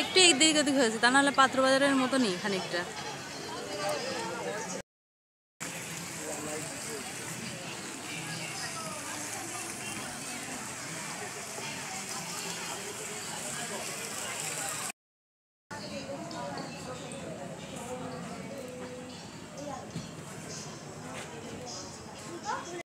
একটু এদিক ওদিক হয়েছে তা নাহলে পাত্রবাজারের মতনই খানিকটা।